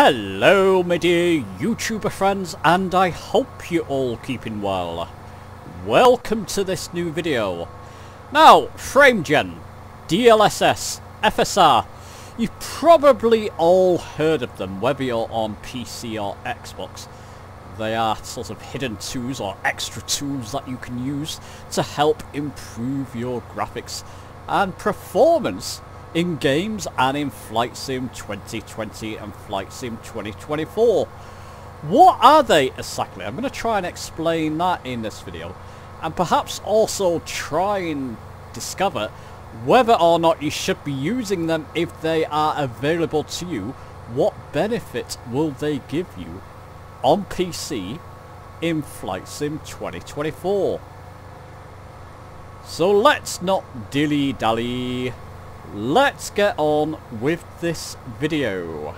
Hello my dear YouTuber friends and I hope you're all keeping well. Welcome to this new video. Now, FrameGen, DLSS, FSR, you've probably all heard of them whether you're on PC or Xbox. They are sort of hidden tools or extra tools that you can use to help improve your graphics and performance in games and in Flight Sim 2020 and Flight Sim 2024. What are they exactly? I'm going to try and explain that in this video and perhaps also try and discover whether or not you should be using them if they are available to you. What benefit will they give you on PC in Flight Sim 2024? So let's not dilly-dally. Let's get on with this video.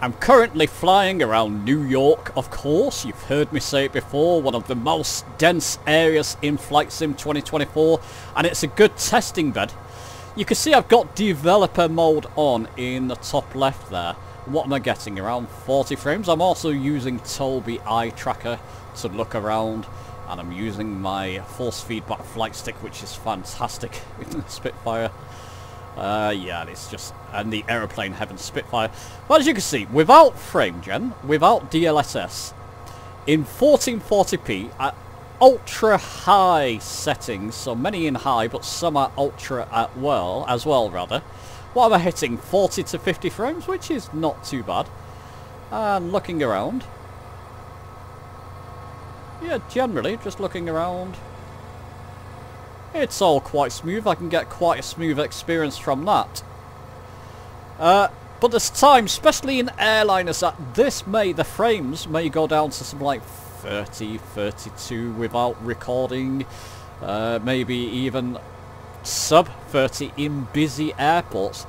I'm currently flying around New York, of course. You've heard me say it before, one of the most dense areas in Flight Sim 2024, and it's a good testing bed. You can see I've got developer mode on in the top left there. What am I getting? Around 40 frames. I'm also using Tobii Eye Tracker to look around, and I'm using my force feedback flight stick, which is fantastic in the Spitfire. Uh, yeah, it's just, and the aeroplane heaven Spitfire. Well, as you can see, without frame gen, without DLSS, in 1440p at ultra high settings, so many in high, but some are ultra at well, as well rather. What am I hitting? 40 to 50 frames, which is not too bad. And looking around. Yeah, generally, just looking around. It's all quite smooth. I can get quite a smooth experience from that. Uh, but there's times, especially in airliners, that this may, the frames may go down to something like 30, 32 without recording. Uh, maybe even sub 30 in busy airports.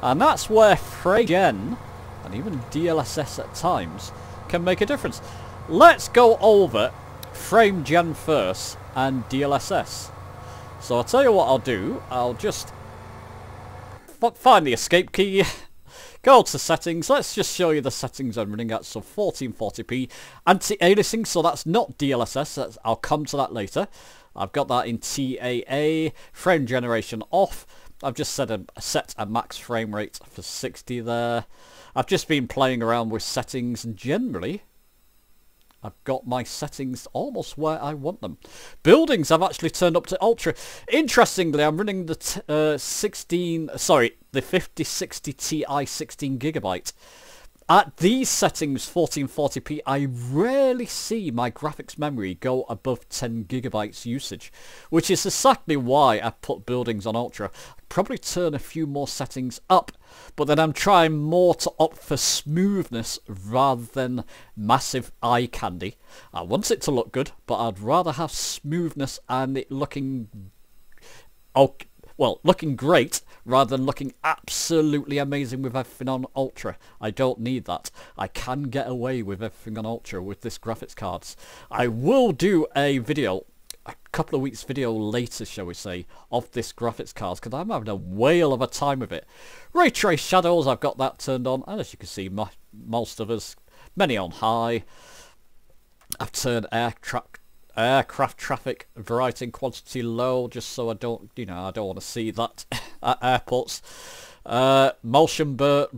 And that's where FrameGen, and even DLSS at times, can make a difference. Let's go over FrameGen first and DLSS. So I'll tell you what I'll do. I'll just find the escape key, go to settings. Let's just show you the settings I'm running at. So 1440p anti-aliasing. So that's not DLSS. That's, I'll come to that later. I've got that in TAA. Frame generation off. I've just set a, set a max frame rate for 60 there. I've just been playing around with settings and generally I've got my settings almost where I want them. Buildings I've actually turned up to ultra. Interestingly, I'm running the uh, 16, sorry, the 5060 Ti 16 gigabyte. At these settings, 1440p, I rarely see my graphics memory go above 10 gigabytes usage, which is exactly why I put buildings on ultra. I'd probably turn a few more settings up, but then I'm trying more to opt for smoothness rather than massive eye candy. I want it to look good, but I'd rather have smoothness and it looking... Okay, well, looking great rather than looking absolutely amazing with everything on Ultra. I don't need that. I can get away with everything on Ultra with this graphics cards. I will do a video a couple of weeks video later, shall we say, of this graphics cards because I'm having a whale of a time with it. Ray Trace Shadows, I've got that turned on, and as you can see, most of us, many on high. I've turned air track aircraft traffic variety and quantity low just so I don't you know I don't want to see that at airports. Uh, motion blur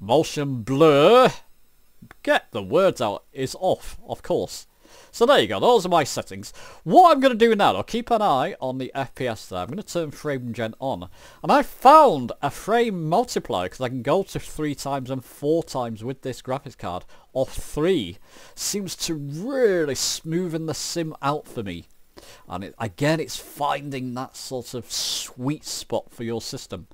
motion blur get the words out is off of course so there you go, those are my settings. What I'm going to do now, I'll keep an eye on the FPS there. I'm going to turn frame gen on. And I found a frame multiplier because I can go to three times and four times with this graphics card. Or three. Seems to really smoothen the sim out for me. And it, again, it's finding that sort of sweet spot for your system.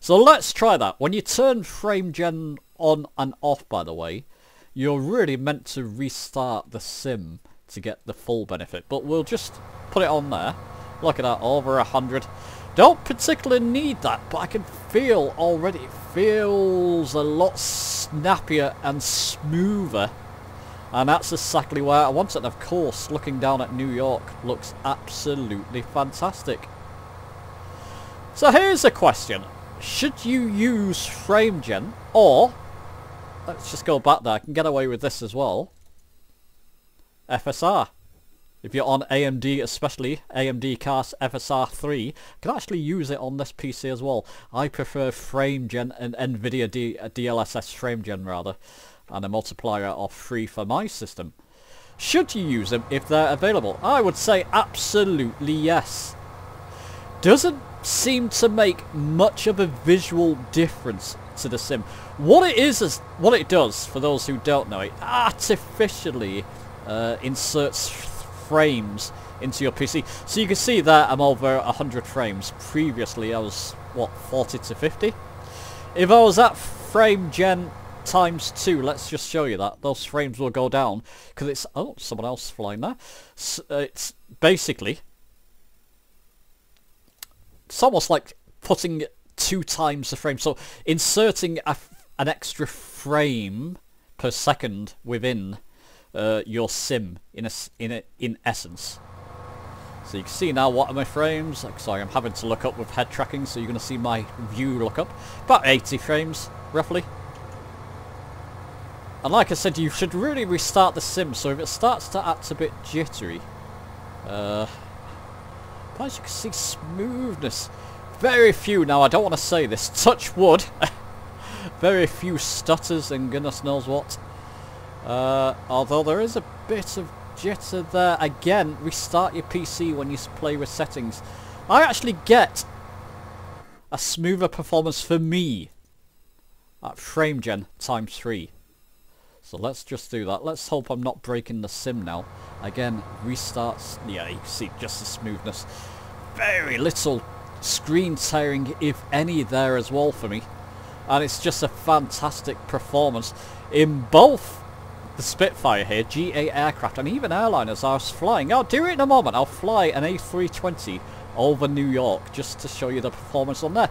So let's try that. When you turn frame gen on and off, by the way, you're really meant to restart the sim to get the full benefit. But we'll just put it on there. Look at that, over a hundred. Don't particularly need that, but I can feel already, it feels a lot snappier and smoother. And that's exactly where I want it. And of course, looking down at New York looks absolutely fantastic. So here's a question. Should you use FrameGen or, let's just go back there, I can get away with this as well, FSR. If you're on AMD especially, AMD Cast FSR 3, you can actually use it on this PC as well. I prefer FrameGen and NVIDIA D uh, DLSS FrameGen rather, and a multiplier of 3 for my system. Should you use them if they're available? I would say absolutely yes. Doesn't seem to make much of a visual difference to the sim. What it is, is what it does, for those who don't know, it artificially uh, inserts frames into your PC. So you can see that I'm over 100 frames. Previously I was, what, 40 to 50? If I was at frame gen times 2, let's just show you that. Those frames will go down. Because it's, oh, someone else flying there. So, uh, it's basically, it's almost like putting two times the frame. So inserting an extra frame per second within uh, your sim in a, in a, in essence. So you can see now what are my frames. Sorry, I'm having to look up with head tracking, so you're going to see my view look up. About 80 frames, roughly. And like I said, you should really restart the sim, so if it starts to act a bit jittery, uh, but as you can see, smoothness. Very few, now I don't want to say this, touch wood, very few stutters and goodness knows what. Uh, although there is a bit of jitter there. Again, restart your PC when you play with settings. I actually get a smoother performance for me at FrameGen times 3. So let's just do that. Let's hope I'm not breaking the sim now. Again, restarts. Yeah, you can see just the smoothness. Very little screen tearing, if any, there as well for me. And it's just a fantastic performance in both the Spitfire here, GA aircraft, and even airliners was flying. I'll do it in a moment. I'll fly an A320 over New York just to show you the performance on there.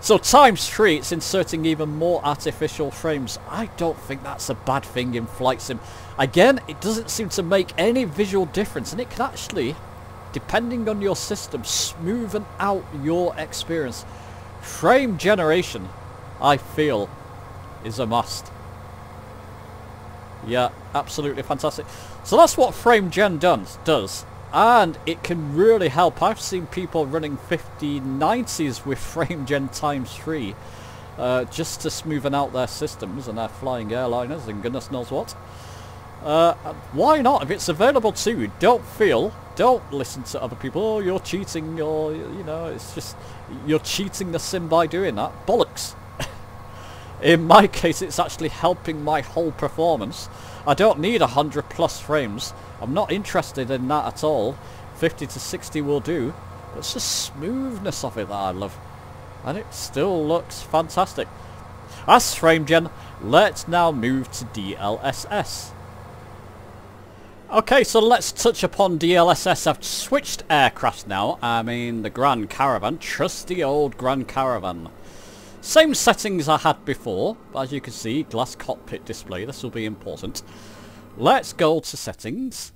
So times three, it's inserting even more artificial frames. I don't think that's a bad thing in Flight Sim. Again, it doesn't seem to make any visual difference, and it can actually, depending on your system, smoothen out your experience. Frame generation, I feel, is a must. Yeah, absolutely fantastic. So that's what Frame Gen does. does. And it can really help. I've seen people running 5090s with Frame Gen times 3 uh, just to smoothen out their systems and their flying airliners and goodness knows what. Uh, why not? If it's available to you, don't feel, don't listen to other people, oh, you're cheating, or, you know, it's just, you're cheating the sim by doing that. Bollocks. In my case, it's actually helping my whole performance. I don't need 100 plus frames. I'm not interested in that at all. 50 to 60 will do. It's the smoothness of it that I love. And it still looks fantastic. That's FrameGen. Let's now move to DLSS. Okay, so let's touch upon DLSS. I've switched aircraft now. I mean, the Grand Caravan. Trusty old Grand Caravan. Same settings I had before, but as you can see, glass cockpit display, this will be important. Let's go to settings.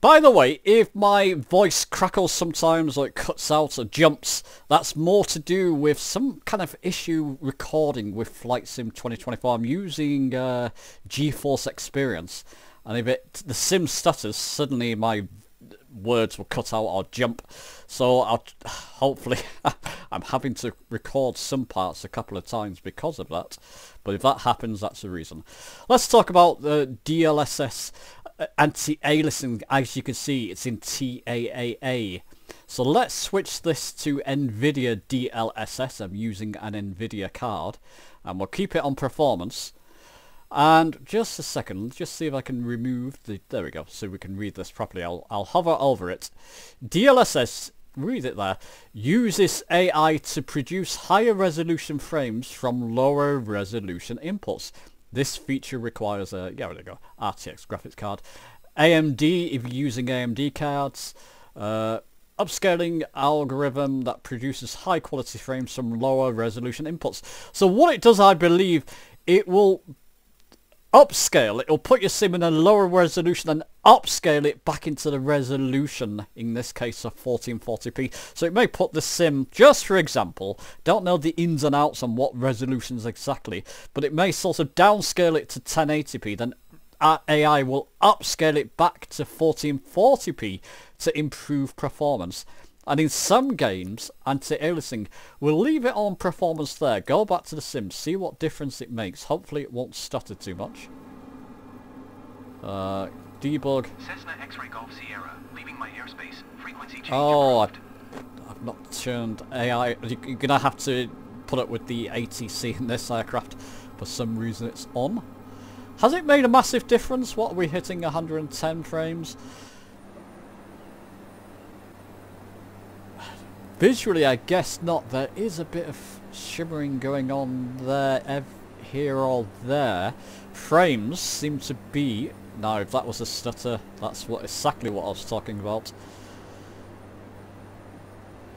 By the way, if my voice crackles sometimes or it cuts out or jumps, that's more to do with some kind of issue recording with Flight Sim 2024. I'm using uh, GeForce Experience, and if it the sim stutters, suddenly my words will cut out or jump. So I'll hopefully I'm having to record some parts a couple of times because of that. But if that happens, that's the reason. Let's talk about the DLSS uh, anti-aliasing. As you can see, it's in TAAA. So let's switch this to NVIDIA DLSS. I'm using an NVIDIA card. And we'll keep it on performance. And just a second, just see if I can remove the, there we go, so we can read this properly. I'll, I'll hover over it. DLSS read it there, uses AI to produce higher resolution frames from lower resolution inputs. This feature requires a, yeah, there you go, RTX graphics card. AMD, if you're using AMD cards, uh, upscaling algorithm that produces high quality frames from lower resolution inputs. So what it does, I believe, it will upscale. It'll put your sim in a lower resolution and upscale it back into the resolution, in this case of 1440p. So it may put the sim, just for example, don't know the ins and outs on what resolutions exactly, but it may sort of downscale it to 1080p, then AI will upscale it back to 1440p to improve performance. And in some games, anti-aliasing we'll leave it on performance there. Go back to the Sims, see what difference it makes. Hopefully it won't stutter too much. Uh, debug. Cessna X-ray Golf Sierra, leaving my airspace. Frequency change oh, I've, I've not turned AI. You're going to have to put it with the ATC in this aircraft. For some reason it's on. Has it made a massive difference? What are we hitting 110 frames? Visually, I guess not. There is a bit of shimmering going on there, here or there. Frames seem to be... Now, if that was a stutter, that's what exactly what I was talking about.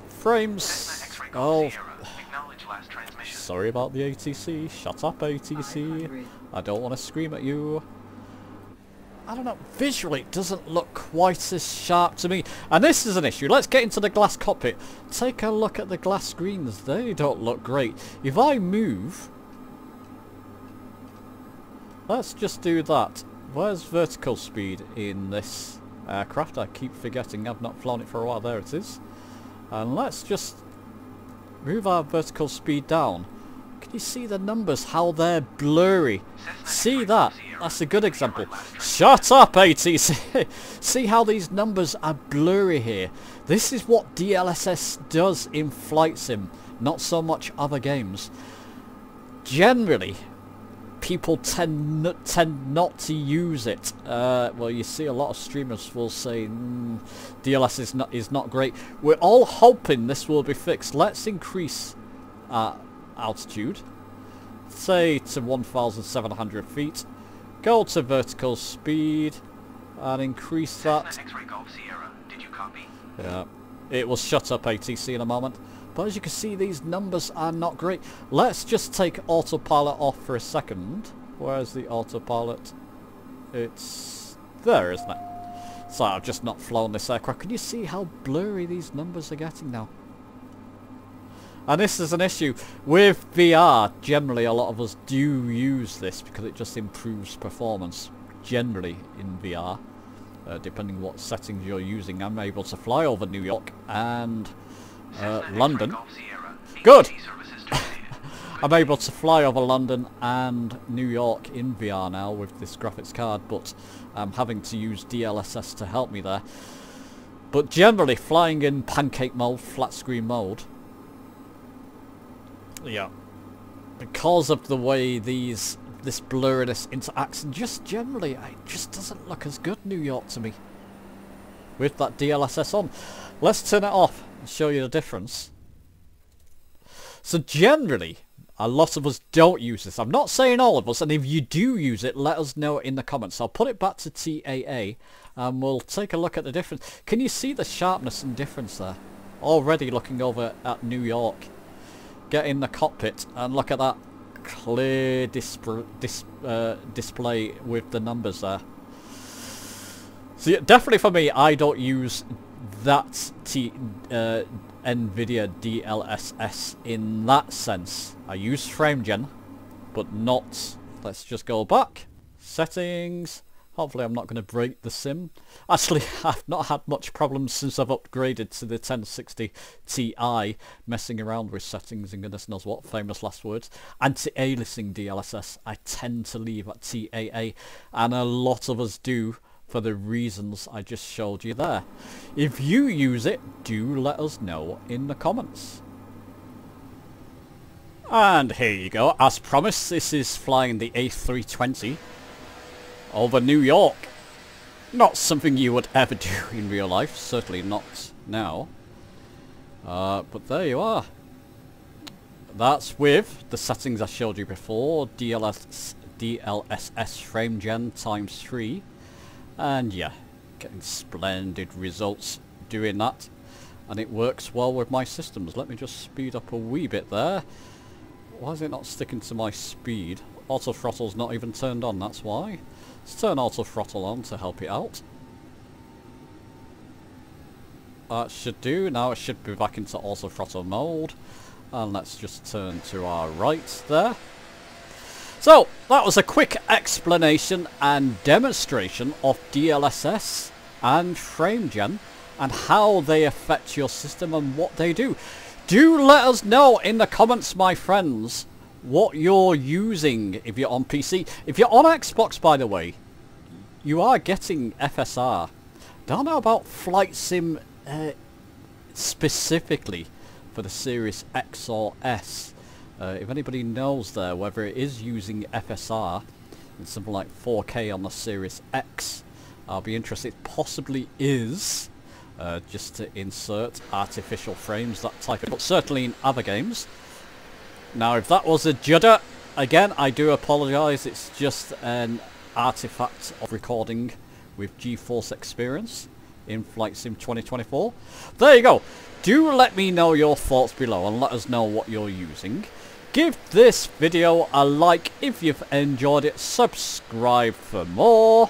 Frames... Oh... Sorry about the ATC. Shut up, ATC. I don't want to scream at you. I don't know, visually it doesn't look quite as sharp to me. And this is an issue. Let's get into the glass cockpit. Take a look at the glass screens. They don't look great. If I move... Let's just do that. Where's vertical speed in this aircraft? I keep forgetting. I've not flown it for a while. There it is. And let's just move our vertical speed down. Can you see the numbers, how they're blurry? See that? That's a good example. Shut up, ATC! see how these numbers are blurry here? This is what DLSS does in Flight Sim, not so much other games. Generally, people tend tend not to use it. Uh, well, you see a lot of streamers will say mm, DLSS is not is not great. We're all hoping this will be fixed. Let's increase uh, altitude, say to 1,700 feet, go to vertical speed, and increase that. Yeah, it will shut up ATC in a moment. But as you can see, these numbers are not great. Let's just take autopilot off for a second. Where's the autopilot? It's there, isn't it? So I've just not flown this aircraft. Can you see how blurry these numbers are getting now? And this is an issue. With VR, generally a lot of us do use this because it just improves performance. Generally in VR. Uh, depending what settings you're using. I'm able to fly over New York and uh, London. Good! I'm able to fly over London and New York in VR now with this graphics card, but I'm having to use DLSS to help me there. But generally, flying in pancake mode, flat screen mode, yeah. Because of the way these this blurriness interacts and just generally it just doesn't look as good New York to me. With that DLSS on. Let's turn it off and show you the difference. So generally, a lot of us don't use this. I'm not saying all of us, and if you do use it, let us know in the comments. I'll put it back to TAA, and we'll take a look at the difference. Can you see the sharpness and difference there? Already looking over at New York get in the cockpit and look at that clear disp dis uh, display with the numbers there. So yeah, definitely for me, I don't use that T uh, NVIDIA DLSS in that sense. I use FrameGen, but not... Let's just go back. Settings. Hopefully I'm not going to break the sim. Actually, I've not had much problems since I've upgraded to the 1060 Ti, messing around with settings and goodness knows what, famous last words. Anti-aliasing DLSS, I tend to leave at TAA, and a lot of us do for the reasons I just showed you there. If you use it, do let us know in the comments. And here you go, as promised, this is flying the A320 over New York. Not something you would ever do in real life, certainly not now. Uh, but there you are. That's with the settings I showed you before, DLS, DLSS frame gen times 3. And yeah, getting splendid results doing that. And it works well with my systems. Let me just speed up a wee bit there. Why is it not sticking to my speed? Auto throttle's not even turned on, that's why. Let's turn auto throttle on to help it out. That should do. Now it should be back into auto throttle mode. And let's just turn to our right there. So, that was a quick explanation and demonstration of DLSS and FrameGen and how they affect your system and what they do. Do let us know in the comments, my friends, what you're using if you're on PC. If you're on Xbox, by the way, you are getting FSR. Don't know about Flight Sim uh, specifically for the Series X or S. Uh, if anybody knows there whether it is using FSR in something like 4K on the Series X, I'll be interested. It possibly is, uh, just to insert artificial frames, that type of... But certainly in other games. Now if that was a judder, again I do apologise, it's just an artifact of recording with GeForce Experience in Flight Sim 2024. There you go. Do let me know your thoughts below and let us know what you're using. Give this video a like if you've enjoyed it. Subscribe for more.